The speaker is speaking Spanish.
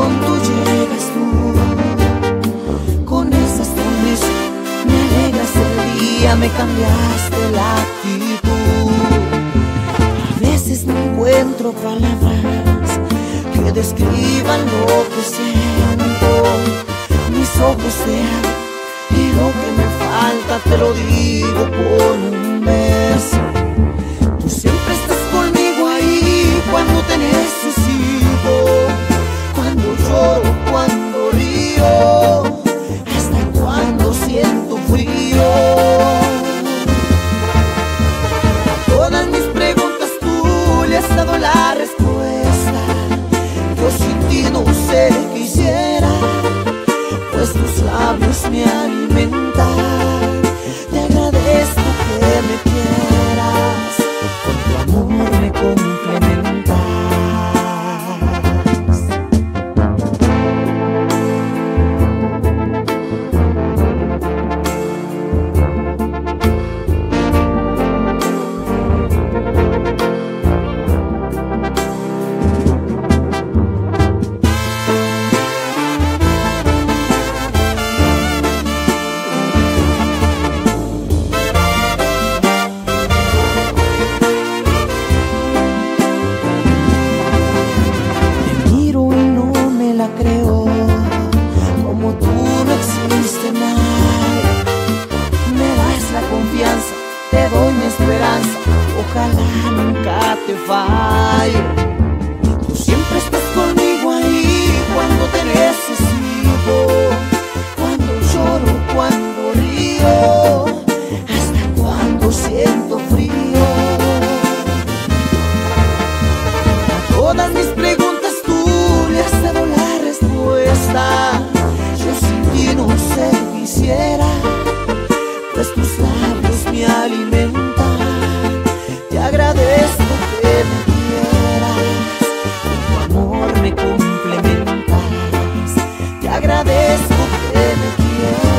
pronto llegas tú. Con esas dones me alegras el día, me cambiaste la actitud. A veces no encuentro palabras que describan lo que siento. Mis ojos sean y lo que me falta te lo digo por Me das la confianza, te doy mi esperanza, ojalá nunca te falle. tus labios me alimentan. Te agradezco que me quieras, tu amor me complementas. Te agradezco que me quieras.